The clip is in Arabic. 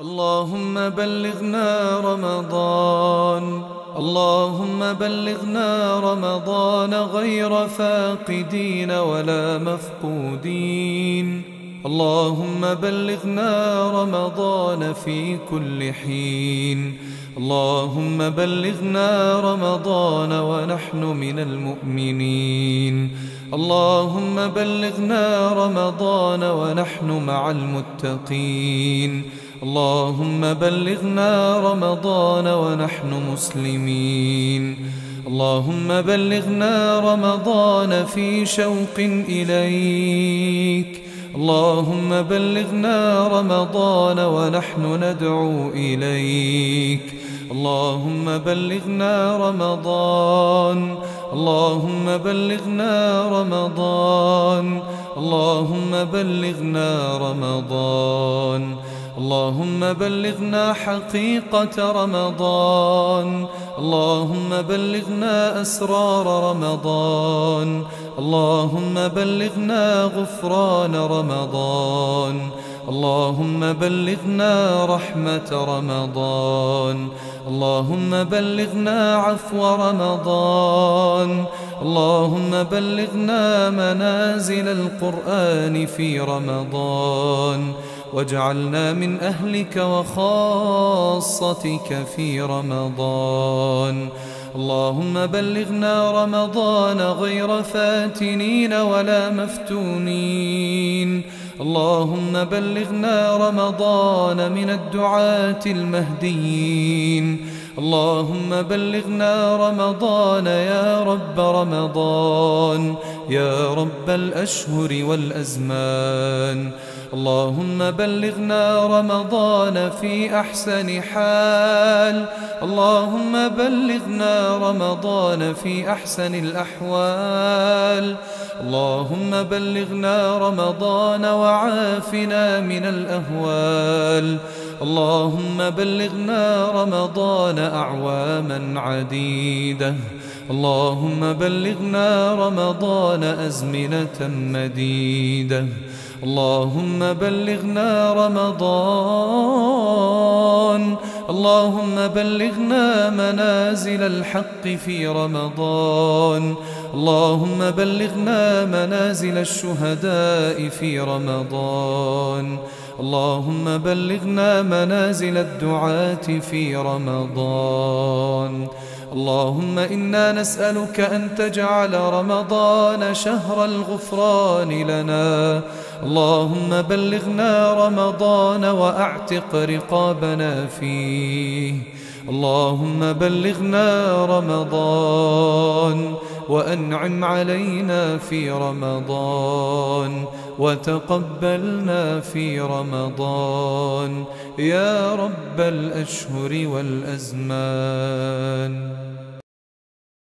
اللهم بلغنا رمضان. اللهم بلغنا رمضان غير فاقدين ولا مفقودين. اللهم بلغنا رمضان في كل حين. اللهم بلغنا رمضان ونحن من المؤمنين. اللهم بلغنا رمضان ونحن مع المتقين. اللهم بلغنا رمضان ونحن مسلمين. اللهم بلغنا رمضان في شوق إليك. اللهم بلغنا رمضان ونحن ندعو إليك. اللهم بلغنا رمضان. اللهم بلغنا رمضان. اللهم بلغنا رمضان. اللهم بلغنا حقيقة رمضان. اللهم بلغنا أسرار رمضان. اللهم بلغنا غفران رمضان. اللهم بلغنا رحمة رمضان. اللهم بلغنا عفو رمضان. اللهم بلغنا منازل القرآن في رمضان. واجعلنا من أهلك وخاصتك في رمضان. اللهم بلغنا رمضان غير فاتنين ولا مفتونين. اللهم بلغنا رمضان من الدعاة المهديين. اللهم بلغنا رمضان يا رب رمضان. يا رب الأشهر والأزمان. اللهم بلغنا رمضان في أحسن حال. اللهم بلغنا رمضان في أحسن الأحوال. اللهم بلغنا رمضان وعافنا من الأهوال. اللهم بلغنا رمضان أعواما عديدة. اللهم بلغنا رمضان أزمنة مديدة. اللهم بلغنا رمضان. اللهم بلغنا منازل الحق في رمضان. اللهم بلغنا منازل الشهداء في رمضان. اللهم بلغنا منازل الدعاة في رمضان. اللهم إنا نسألك أن تجعل رمضان شهر الغفران لنا. اللهم بلغنا رمضان وأعتق رقابنا فيه. اللهم بلغنا رمضان. وأنعم علينا في رمضان وتقبلنا في رمضان يا رب الأشهر والأزمان.